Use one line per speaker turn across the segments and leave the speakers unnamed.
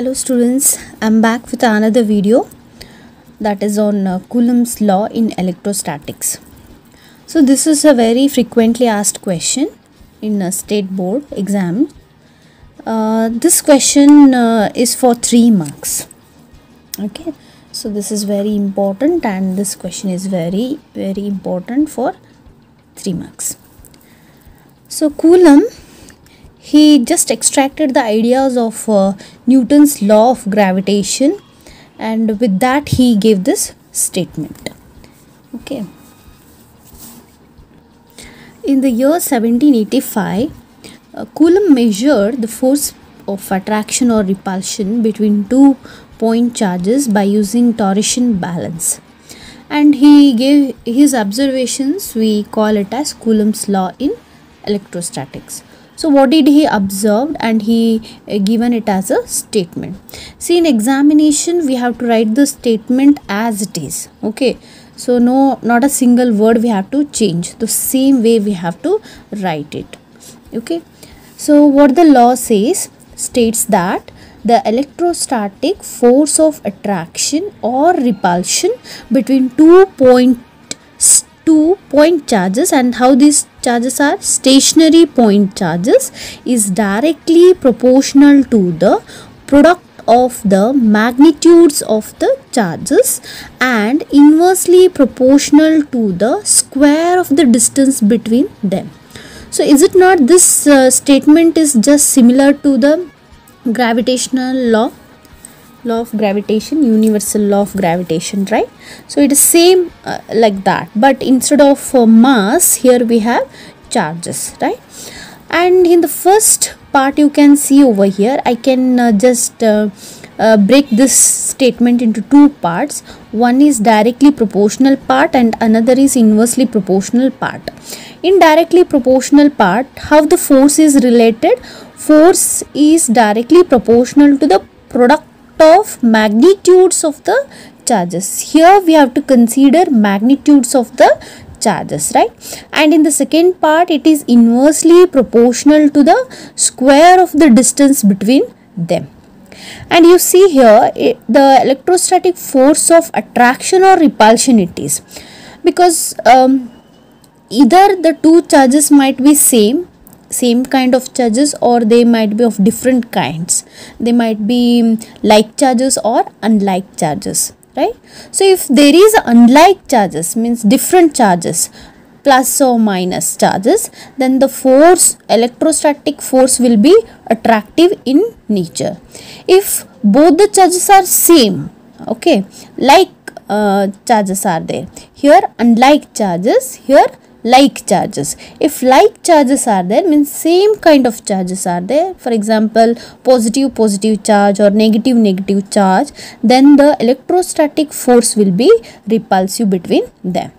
Hello students, I'm back with another video that is on uh, Coulomb's law in electrostatics. So this is a very frequently asked question in a state board exam. Uh, this question uh, is for 3 marks. Okay, so this is very important and this question is very very important for 3 marks. So Coulomb he just extracted the ideas of uh, Newton's law of gravitation and with that he gave this statement. Okay. In the year 1785 uh, Coulomb measured the force of attraction or repulsion between two point charges by using torsion balance. And he gave his observations we call it as Coulomb's law in electrostatics so what did he observe and he uh, given it as a statement? See in examination we have to write the statement as it is okay? So no not a single word we have to change. The same way we have to write it okay? So what the law says states that the electrostatic force of attraction or repulsion between two point two point charges and how these charges are stationary point charges is directly proportional to the product of the magnitudes of the charges and inversely proportional to the square of the distance between them. So is it not this uh, statement is just similar to the gravitational law law of gravitation universal law of gravitation right? So it is same uh, like that. But instead of uh, mass here we have charges right? And in the first part you can see over here i can uh, just uh, uh, break this statement into two parts. One is directly proportional part and another is inversely proportional part. In directly proportional part how the force is related? Force is directly proportional to the product of magnitudes of the charges. Here we have to consider magnitudes of the charges right? And in the second part it is inversely proportional to the square of the distance between them. And you see here it, the electrostatic force of attraction or repulsion it is. Because um, either the two charges might be same same kind of charges or they might be of different kinds. They might be like charges or unlike charges right? So if there is unlike charges means different charges plus or minus charges then the force electrostatic force will be attractive in nature. If both the charges are same okay like uh, charges are there here unlike charges here like charges. If like charges are there means same kind of charges are there. For example positive positive charge or negative negative charge then the electrostatic force will be repulsive between them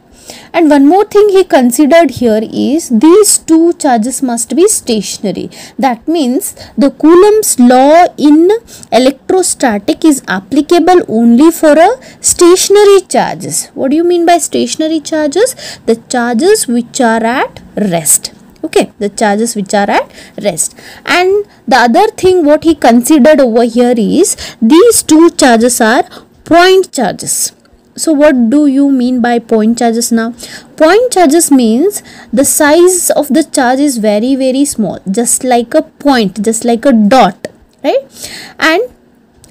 and one more thing he considered here is these two charges must be stationary. That means the coulomb's law in electrostatic is applicable only for a stationary charges. What do you mean by stationary charges? The charges which are at rest. Okay the charges which are at rest. And the other thing what he considered over here is these two charges are point charges so what do you mean by point charges now? Point charges means the size of the charge is very very small just like a point just like a dot right? And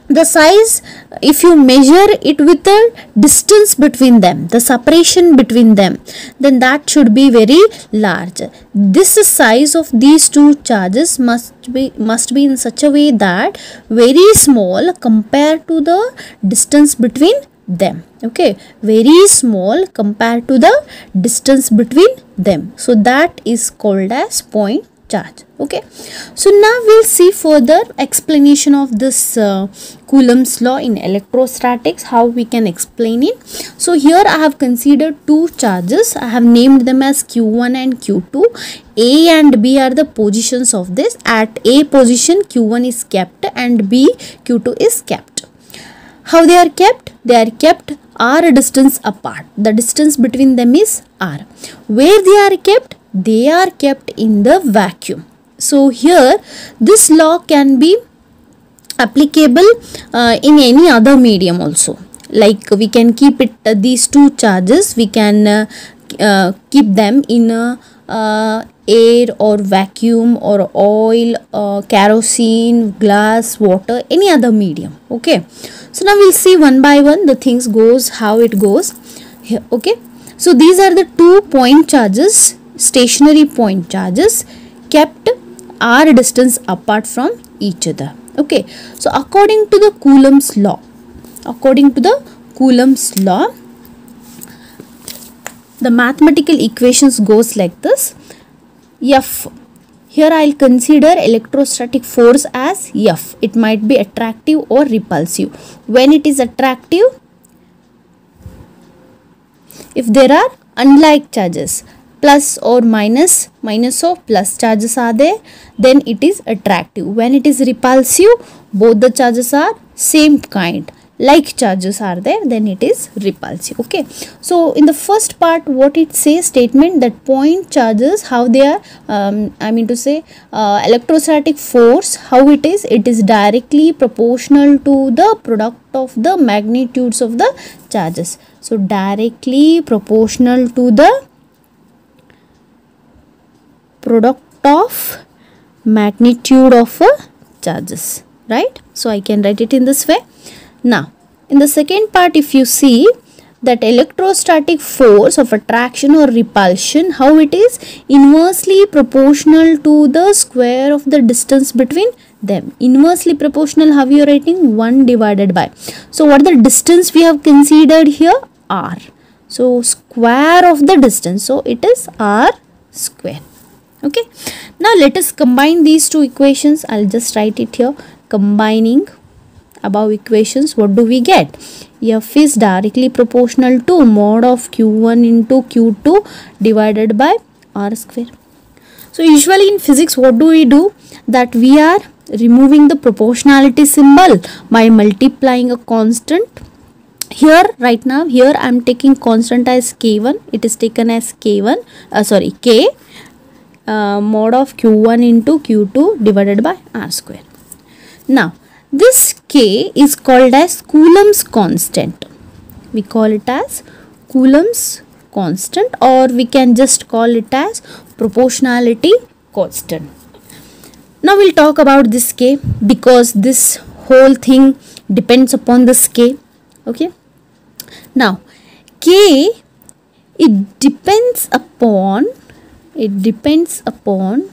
the size if you measure it with the distance between them the separation between them then that should be very large. This size of these two charges must be must be in such a way that very small compared to the distance between them. Okay? Very small compared to the distance between them. So that is called as point charge. Okay? So now we'll see further explanation of this uh, coulomb's law in electrostatics how we can explain it. So here i have considered two charges. I have named them as q1 and q2 a and b are the positions of this. At a position q1 is kept and b q2 is kept how they are kept? They are kept r distance apart. The distance between them is r. Where they are kept? They are kept in the vacuum. So here this law can be applicable uh, in any other medium also. Like we can keep it uh, these two charges. We can uh, uh, keep them in a uh, air or vacuum or oil uh, kerosene glass water any other medium. Okay so now we'll see one by one the things goes how it goes. Here okay. So these are the two point charges stationary point charges kept r distance apart from each other. Okay. So according to the coulomb's law according to the coulomb's law the mathematical equations goes like this. F here i'll consider electrostatic force as f. It might be attractive or repulsive. When it is attractive if there are unlike charges plus or minus minus or plus charges are there then it is attractive. When it is repulsive both the charges are same kind like charges are there then it is repulsive okay? So in the first part what it says statement that point charges how they are um, i mean to say uh, electrostatic force how it is it is directly proportional to the product of the magnitudes of the charges. So directly proportional to the product of magnitude of uh, charges right? So i can write it in this way now, in the second part, if you see that electrostatic force of attraction or repulsion, how it is inversely proportional to the square of the distance between them. Inversely proportional, how you are writing? 1 divided by. So, what the distance we have considered here? R. So, square of the distance. So, it is R square. Okay. Now, let us combine these two equations. I'll just write it here. Combining above equations what do we get? F is directly proportional to mod of q1 into q2 divided by r square. So usually in physics what do we do? That we are removing the proportionality symbol by multiplying a constant. Here right now here i am taking constant as k1 it is taken as k1 uh, sorry k uh, mod of q1 into q2 divided by r square. Now this K is called as Coulomb's constant. We call it as Coulomb's constant or we can just call it as proportionality constant. Now we'll talk about this K because this whole thing depends upon this K. Okay. Now K it depends upon it depends upon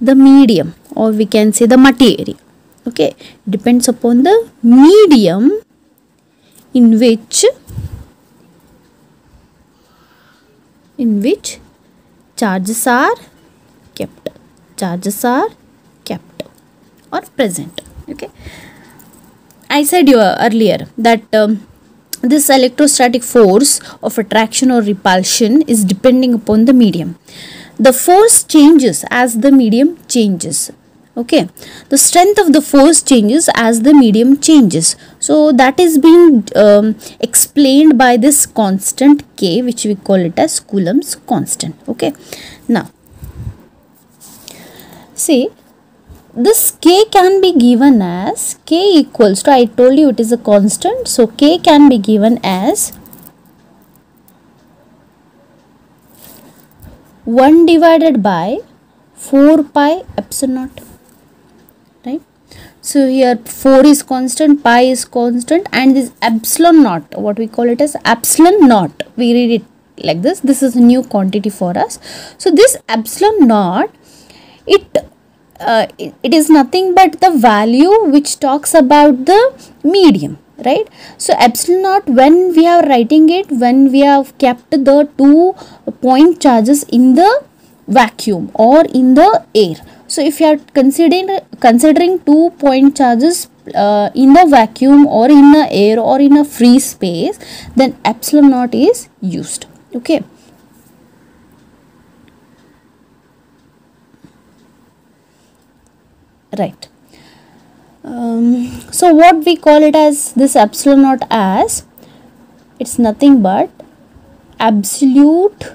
the medium or we can say the material okay depends upon the medium in which in which charges are kept. Charges are kept or present. Okay. I said you earlier that um, this electrostatic force of attraction or repulsion is depending upon the medium. The force changes as the medium changes okay. The strength of the force changes as the medium changes. So that is being um, explained by this constant k which we call it as coulomb's constant. Okay. Now see this k can be given as k equals to i told you it is a constant. So k can be given as 1 divided by 4 pi epsilon naught so here 4 is constant, pi is constant and this epsilon naught, what we call it as epsilon naught. We read it like this. This is a new quantity for us. So this epsilon naught, it, uh, it, it is nothing but the value which talks about the medium right so epsilon naught when we are writing it when we have kept the two point charges in the vacuum or in the air so if you are considering considering two point charges uh, in the vacuum or in the air or in a free space then epsilon naught is used. Okay. Right. Um, so what we call it as this epsilon naught as it's nothing but absolute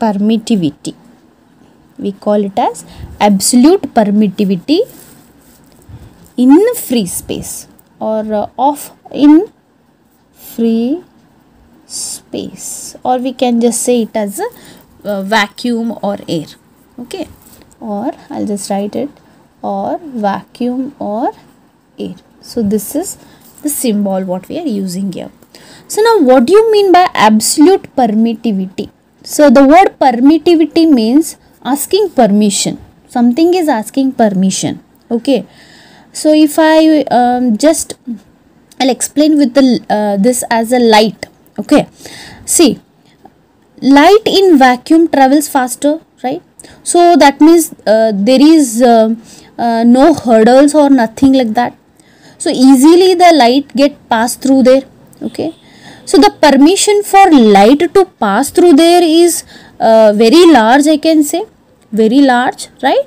permittivity we call it as absolute permittivity in free space or uh, of in free space. Or we can just say it as a uh, vacuum or air. Okay? Or I'll just write it or vacuum or air. So this is the symbol what we are using here. So now what do you mean by absolute permittivity? So the word permittivity means asking permission. Something is asking permission. Okay. So if i um, just i'll explain with the uh, this as a light. Okay. See light in vacuum travels faster right? So that means uh, there is uh, uh no hurdles or nothing like that. So easily the light get passed through there. Okay. So the permission for light to pass through there is uh, very large I can say. Very large right?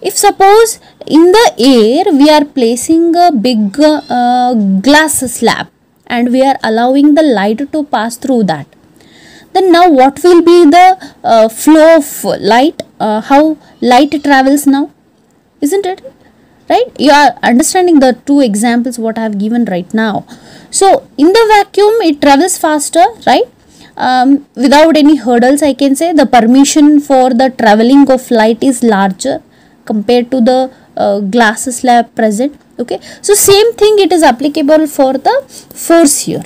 If suppose in the air we are placing a big uh, glass slab and we are allowing the light to pass through that. Then now what will be the uh, flow of light? Uh, how light travels now isn't it? Right? You are understanding the two examples what i have given right now. So in the vacuum it travels faster right um, without any hurdles i can say the permission for the traveling of light is larger compared to the uh, glass slab present. Okay? So same thing it is applicable for the force here.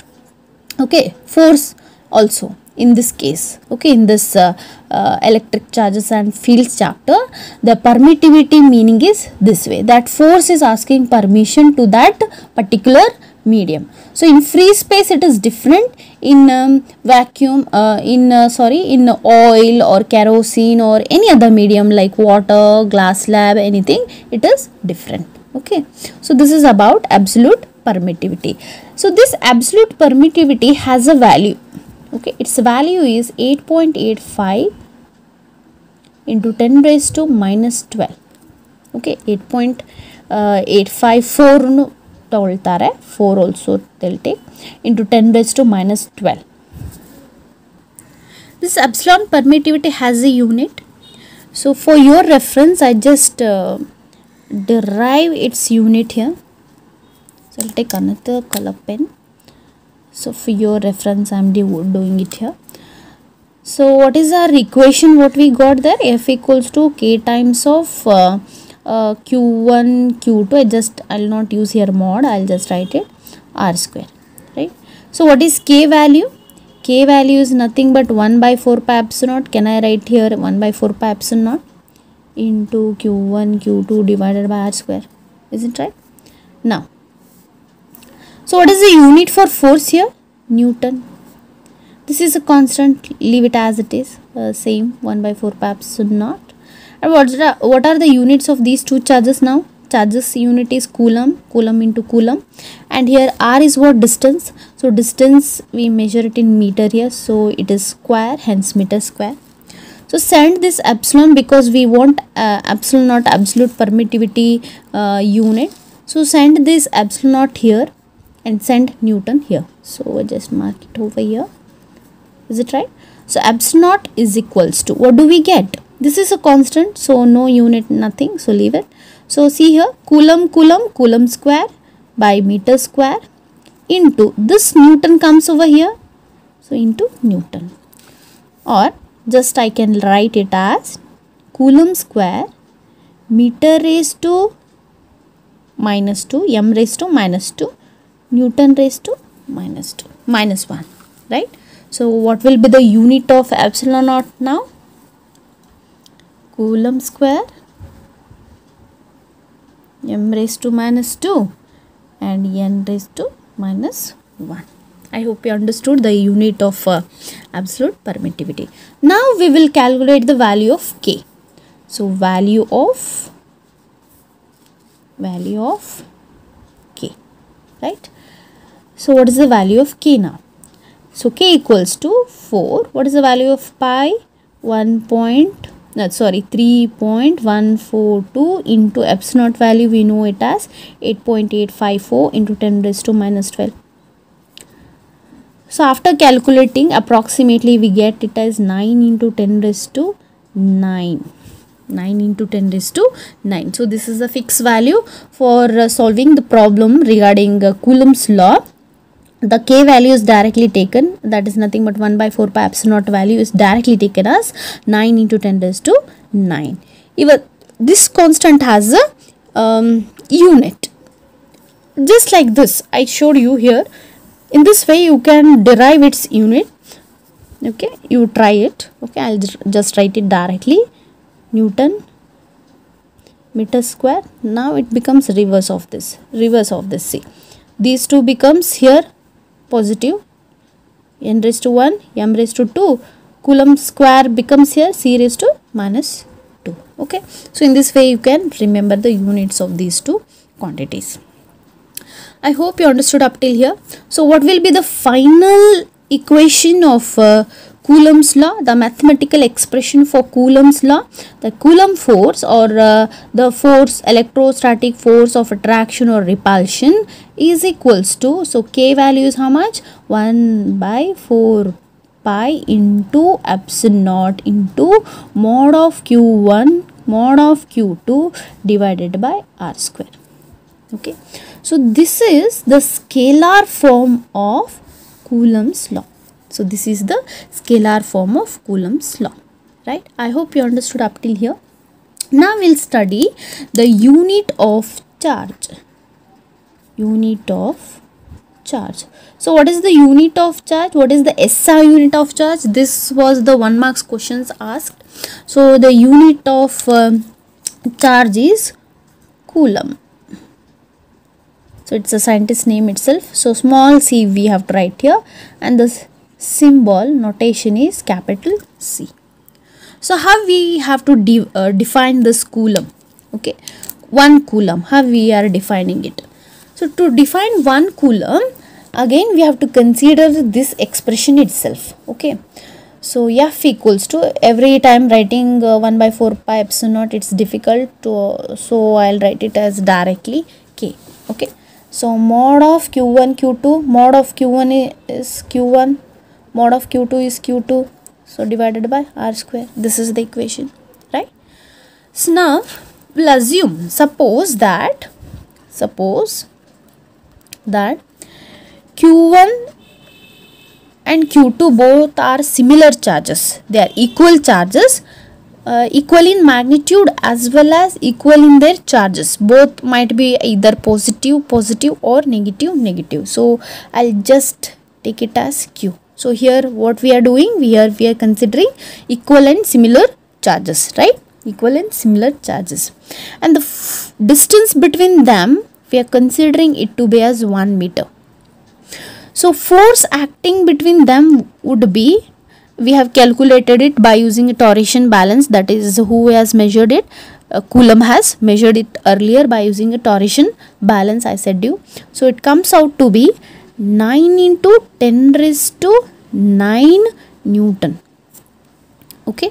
Okay? Force also in this case okay in this uh, uh, electric charges and fields chapter the permittivity meaning is this way that force is asking permission to that particular medium. So in free space it is different. In um, vacuum uh, in uh, sorry in oil or kerosene or any other medium like water glass slab anything it is different okay. So this is about absolute permittivity. So this absolute permittivity has a value okay its value is 8.85 into 10 raised to minus 12 okay 8.854 nu ತಗೊಳ್ತಾರೆ 4 also they'll take into 10 raised to minus 12 this epsilon permittivity has a unit so for your reference i just uh, derive its unit here so i'll take another color pen so for your reference i'm doing it here. So what is our equation what we got there? F equals to k times of uh, uh, q1 q2 i just i'll not use here mod i'll just write it r square right? So what is k value? K value is nothing but 1 by 4 pi epsilon naught. Can i write here 1 by 4 pi epsilon naught into q1 q2 divided by r square? Isn't right? Now so what is the unit for force here? Newton. This is a constant, leave it as it is, uh, same 1 by 4 pi epsilon naught. And what are, what are the units of these two charges now? Charges unit is coulomb, coulomb into coulomb. And here R is what distance. So distance we measure it in meter here. So it is square, hence meter square. So send this epsilon because we want uh, epsilon naught absolute permittivity uh, unit. So send this epsilon naught here and send Newton here. So we just mark it over here. Is it right? So epsilon naught is equals to what do we get? This is a constant, so no unit, nothing. So leave it. So see here, coulomb, coulomb, coulomb square by meter square into this Newton comes over here. So into Newton. Or just I can write it as coulomb square meter raised to minus 2 m raised to minus 2 Newton raised to minus 2 minus 1 right? So what will be the unit of epsilon naught now? Coulomb square m raised to minus 2 and n raised to minus 1 I hope you understood the unit of uh, absolute permittivity. Now we will calculate the value of k. So value of value of k right so what is the value of k now? So k equals to 4. What is the value of pi? 1 point, no, sorry 3.142 into epsilon naught value we know it as 8.854 into 10 raised to minus 12. So after calculating approximately we get it as 9 into 10 raised to 9 9 into 10 raised to 9 so this is the fixed value for uh, solving the problem regarding uh, coulomb's law the k value is directly taken. That is nothing but 1 by 4 pi epsilon naught value is directly taken as 9 into 10 raised to 9 even this constant has a um, unit. Just like this i showed you here. In this way you can derive its unit. Okay you try it. Okay i'll just write it directly. Newton meter square. Now it becomes reverse of this reverse of this. See these two becomes here positive. N raised to 1 m raised to 2 coulomb square becomes here c raised to minus 2 okay. So in this way you can remember the units of these two quantities. I hope you understood up till here. So what will be the final equation of uh, Coulomb's law, the mathematical expression for Coulomb's law, the Coulomb force or uh, the force electrostatic force of attraction or repulsion is equals to, so K value is how much? 1 by 4 pi into epsilon naught into mod of Q1 mod of Q2 divided by R square. Okay. So this is the scalar form of Coulomb's law. So this is the scalar form of Coulomb's law. Right. I hope you understood up till here. Now we'll study the unit of charge. Unit of charge. So what is the unit of charge? What is the SI unit of charge? This was the one marks questions asked. So the unit of um, charge is coulomb. So it's a scientist name itself. So small c we have to write here and the symbol notation is capital C. So how we have to de uh, define this coulomb? Okay, one coulomb. How we are defining it? So to define one coulomb, again we have to consider this expression itself. Okay. So F equals to every time writing uh, 1 by 4 pi epsilon naught it's difficult to uh, so I'll write it as directly K okay so mod of q1 q2 mod of q1 is q1 mod of q2 is q2 so divided by r square. This is the equation right? So now we'll assume suppose that suppose that q1 and q2 both are similar charges. They are equal charges uh, equal in magnitude as well as equal in their charges. Both might be either positive positive or negative negative. So i'll just take it as q so here what we are doing, we are, we are considering equal and similar charges, right? Equal and similar charges. And the distance between them, we are considering it to be as 1 meter. So force acting between them would be, we have calculated it by using a torsion balance that is who has measured it. Uh, Coulomb has measured it earlier by using a torsion balance I said you. So it comes out to be 9 into 10 raised to 9 Newton. Okay.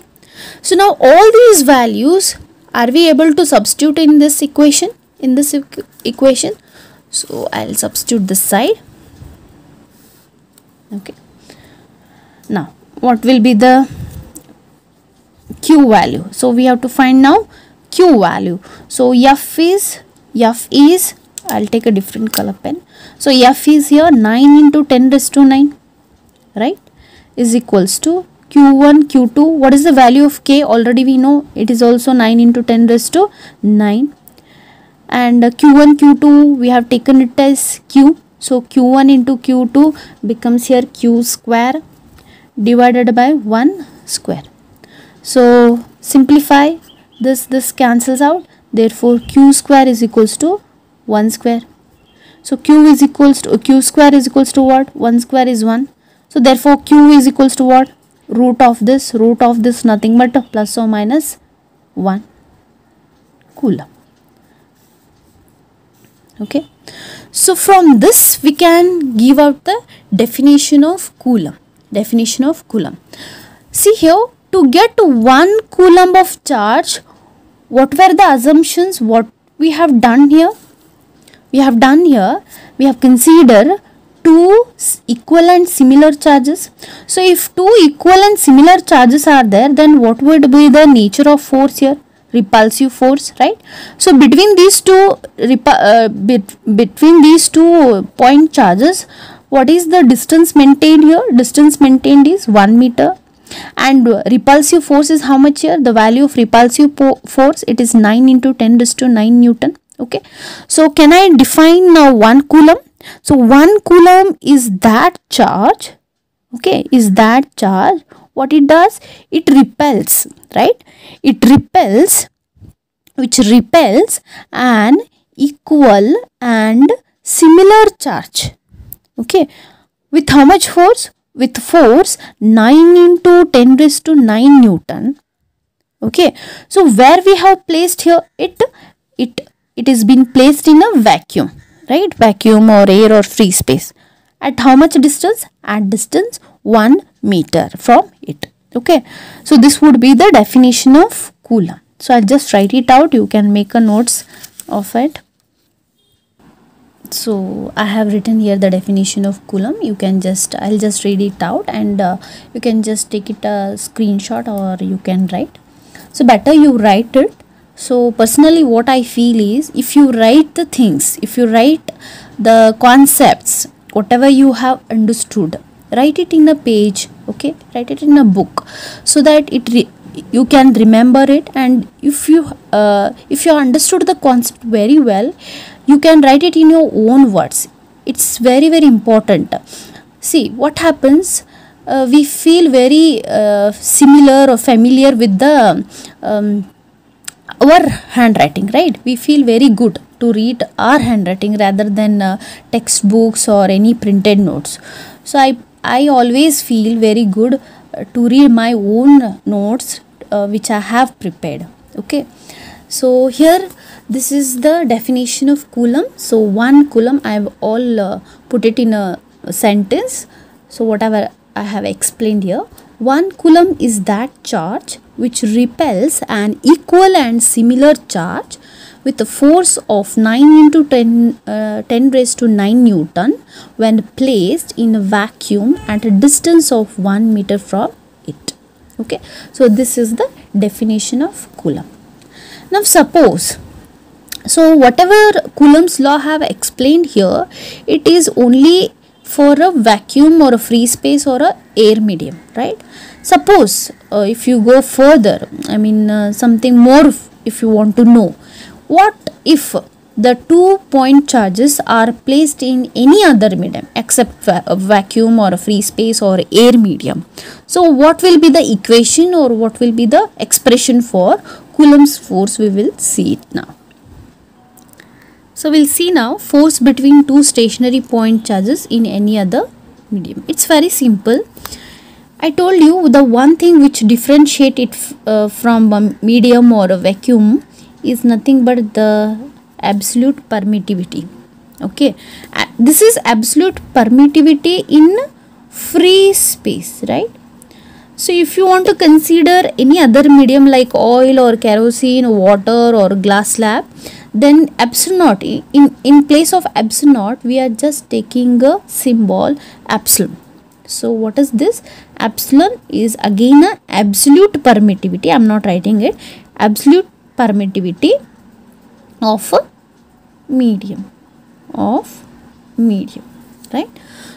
So now all these values are we able to substitute in this equation? In this equation. So I'll substitute this side. Okay. Now what will be the Q value? So we have to find now Q value. So F is F is I'll take a different color pen. So F is here 9 into 10 raised to 9 right? Is equals to q1 q2 what is the value of k? Already we know it is also 9 into 10 raised to 9 and uh, q1 q2 we have taken it as q. So q1 into q2 becomes here q square divided by 1 square. So simplify. This this cancels out. Therefore q square is equals to 1 square. So q is equals to q square is equals to what? 1 square is 1 so therefore q is equals to what? Root of this. Root of this nothing but plus or minus 1 coulomb okay. So from this we can give out the definition of coulomb. Definition of coulomb. See here to get one coulomb of charge what were the assumptions what we have done here we have done here we have considered two equal and similar charges. So if two equal and similar charges are there then what would be the nature of force here? Repulsive force right? So between these two uh, bet- between these two point charges what is the distance maintained here? Distance maintained is 1 meter. And repulsive force is how much here? The value of repulsive force it is 9 into 10 raised to 9 newton okay. So can i define now 1 coulomb? So 1 coulomb is that charge. Okay. Is that charge. What it does? It repels right? It repels which repels an equal and similar charge. Okay. With how much force? With force 9 into 10 raised to 9 newton. Okay. So where we have placed here? It it it is been placed in a vacuum right? Vacuum or air or free space. At how much distance? At distance 1 meter from it okay? So this would be the definition of coulomb so i'll just write it out. You can make a notes of it. So i have written here the definition of coulomb you can just i'll just read it out and uh, you can just take it a screenshot or you can write. So better you write it so personally what i feel is if you write the things if you write the concepts whatever you have understood write it in a page okay? Write it in a book so that it you can remember it and if you uh, if you understood the concept very well you can write it in your own words. It's very very important. See what happens uh, we feel very uh, similar or familiar with the um, our handwriting right? We feel very good to read our handwriting rather than uh, textbooks or any printed notes. So i i always feel very good uh, to read my own notes uh, which i have prepared okay? So here this is the definition of coulomb. So one coulomb i have all uh, put it in a sentence. So whatever i have explained here. One coulomb is that charge which repels an equal and similar charge with a force of 9 into 10, uh, 10 raised to 9 newton when placed in a vacuum at a distance of 1 meter from it. Okay? So this is the definition of coulomb. Now suppose so whatever Coulomb's law have explained here, it is only for a vacuum or a free space or a air medium, right? Suppose uh, if you go further, I mean uh, something more if you want to know, what if the two point charges are placed in any other medium except a vacuum or a free space or air medium. So what will be the equation or what will be the expression for Coulomb's force we will see it now. So we'll see now force between two stationary point charges in any other medium. It's very simple. I told you the one thing which differentiate it uh, from a medium or a vacuum is nothing but the absolute permittivity. Okay, uh, this is absolute permittivity in free space, right? So if you want to consider any other medium like oil or kerosene, water or glass slab, then epsilon in, in place of epsilon we are just taking a symbol epsilon. So what is this? Epsilon is again a absolute permittivity. I am not writing it. Absolute permittivity of a medium. Of medium. Right.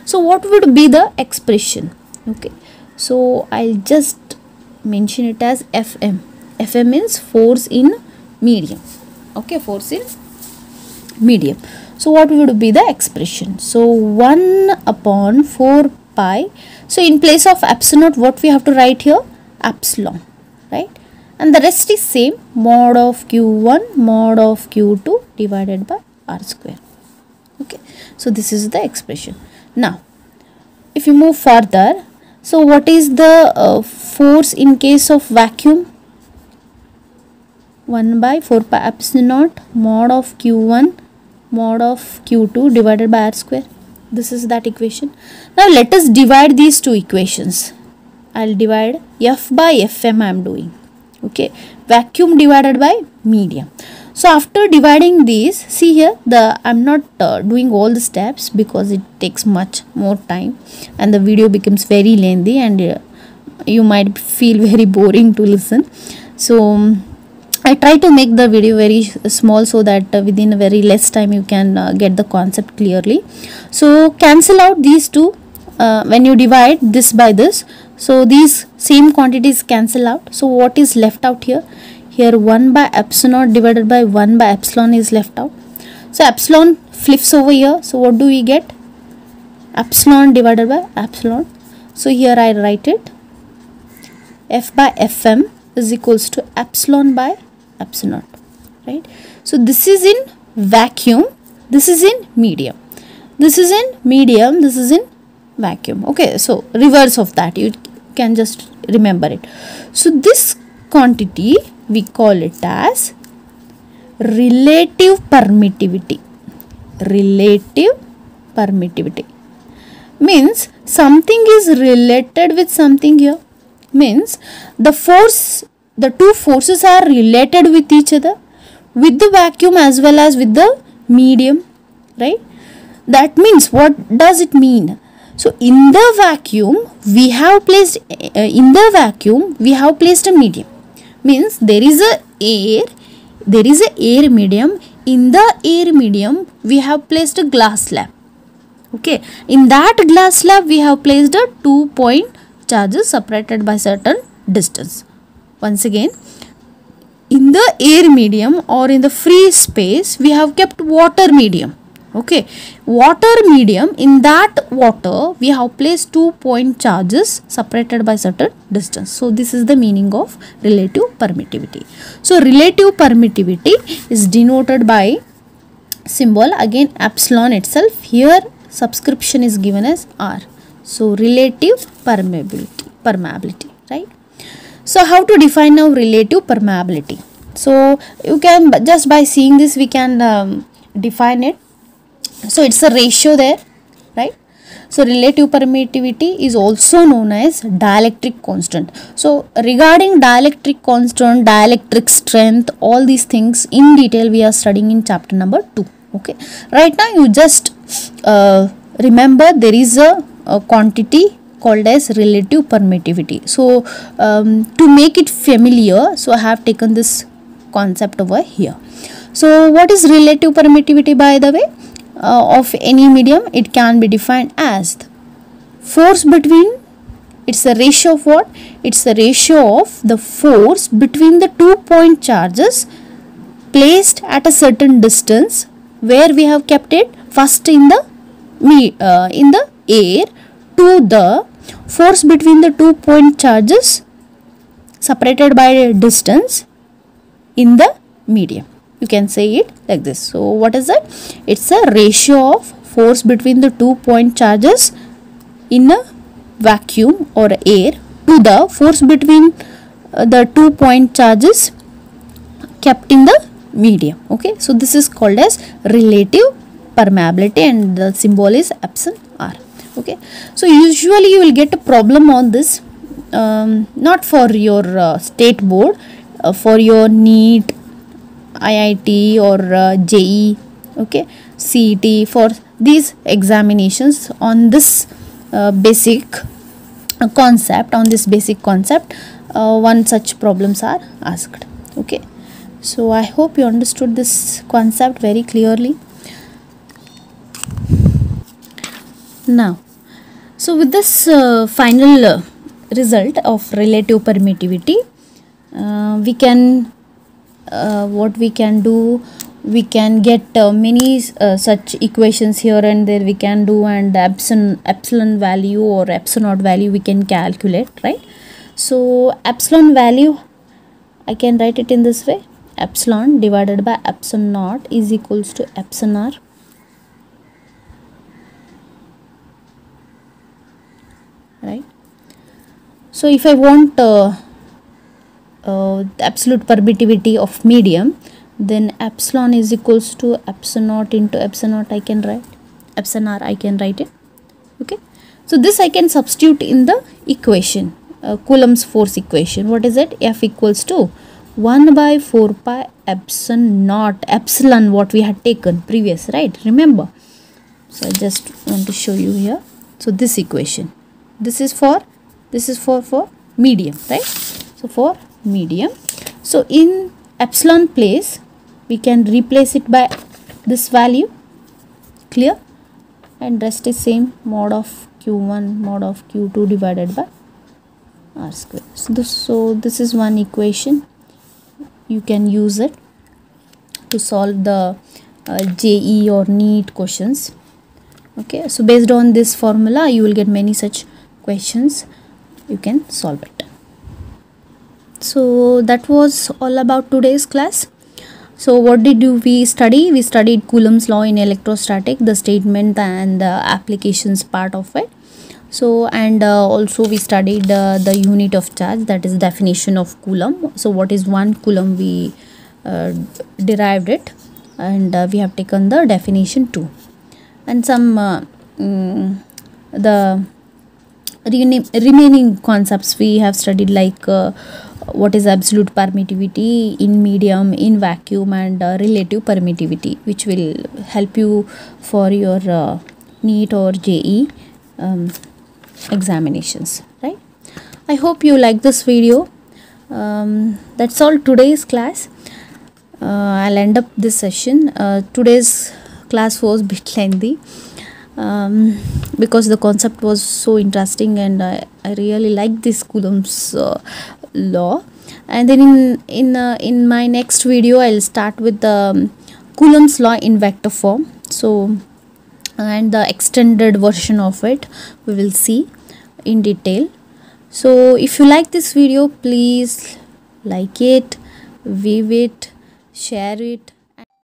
So what would be the expression? Okay so I'll just mention it as FM FM means force in medium okay force in medium so what would be the expression so 1 upon 4 pi. So in place of epsilon what we have to write here? Epsilon right? And the rest is same mod of q1 mod of q2 divided by r square. Okay. So this is the expression. Now if you move further so what is the uh, force in case of vacuum? 1 by 4 pi epsilon naught mod of q1 mod of q2 divided by r square. This is that equation. Now let us divide these two equations. I'll divide F by Fm I am doing. Okay. Vacuum divided by medium. So after dividing these, see here, the I'm not uh, doing all the steps because it takes much more time and the video becomes very lengthy and uh, you might feel very boring to listen. So um, I try to make the video very small so that uh, within a very less time you can uh, get the concept clearly. So cancel out these two uh, when you divide this by this. So these same quantities cancel out. So what is left out here? Here 1 by epsilon divided by 1 by epsilon is left out. So epsilon flips over here. So what do we get? Epsilon divided by epsilon. So here I write it f by fm is equals to epsilon by epsilon right? So this is in vacuum this is in medium. This is in medium this is in vacuum. Okay so reverse of that you can just remember it. So this quantity we call it as relative permittivity. Relative permittivity. Means something is related with something here. Means the force the two forces are related with each other with the vacuum as well as with the medium right? That means what does it mean? So in the vacuum we have placed uh, in the vacuum we have placed a medium. Means there is a air there is a air medium. In the air medium we have placed a glass slab. Okay? In that glass slab we have placed a two point charges separated by certain distance once again in the air medium or in the free space we have kept water medium. Okay. Water medium in that water we have placed two point charges separated by certain distance. So this is the meaning of relative permittivity. So relative permittivity is denoted by symbol again epsilon itself. Here subscription is given as r. So relative permeability permeability right so how to define now relative permeability? So you can just by seeing this we can um, define it. So it's a ratio there, right? So relative permittivity is also known as dielectric constant. So regarding dielectric constant, dielectric strength, all these things in detail we are studying in chapter number 2. Okay. Right now you just uh, remember there is a, a quantity called as relative permittivity. So um, to make it familiar so i have taken this concept over here. So what is relative permittivity by the way? Uh, of any medium it can be defined as force between it's a ratio of what? It's a ratio of the force between the two point charges placed at a certain distance where we have kept it first in the me uh, in the air to the force between the two point charges separated by a distance in the medium. You can say it like this. So what is that? It's a ratio of force between the two point charges in a vacuum or air to the force between uh, the two point charges kept in the medium. Okay? So this is called as relative permeability and the symbol is epsilon r okay? So usually you will get a problem on this um, not for your uh, state board uh, for your NEET IIT or uh, JEE okay? CET for these examinations on this uh, basic uh, concept on this basic concept uh, one such problems are asked okay? So i hope you understood this concept very clearly. Now so with this uh, final uh, result of relative permittivity, uh, we can, what we can do, we can get uh, many uh, such equations here and there we can do and epsilon, epsilon value or epsilon value we can calculate, right? So epsilon value, I can write it in this way, epsilon divided by epsilon naught is equals to epsilon r right? So if I want uh, uh, the absolute permittivity of medium then epsilon is equals to epsilon naught into epsilon naught I can write. Epsilon r I can write it. Okay? So this I can substitute in the equation uh, Coulomb's force equation. What is it? F equals to 1 by 4 pi epsilon naught epsilon what we had taken previous right? Remember? So I just want to show you here. So this equation this is for this is for for medium right? So for medium. So in epsilon place we can replace it by this value clear? And rest is same mod of q1 mod of q2 divided by r square. So this, so this is one equation. You can use it to solve the uh, JEE or NEET questions. Okay so based on this formula you will get many such questions you can solve it. So that was all about today's class. So what did we study? We studied coulomb's law in electrostatic the statement and the applications part of it. So and uh, also we studied uh, the unit of charge that is definition of coulomb. So what is one coulomb? We uh, derived it and uh, we have taken the definition too and some um, the remaining concepts we have studied like uh, what is absolute permittivity in medium in vacuum and uh, relative permittivity which will help you for your uh, NEET or JEE um, examinations right? I hope you like this video. Um, that's all today's class. Uh, I'll end up this session. Uh, today's class was bit lengthy um, because the concept was so interesting and I, I really like this Coulomb's uh, law. And then in in uh, in my next video i'll start with the coulomb's law in vector form. So and the extended version of it we will see in detail. So if you like this video please like it view it share it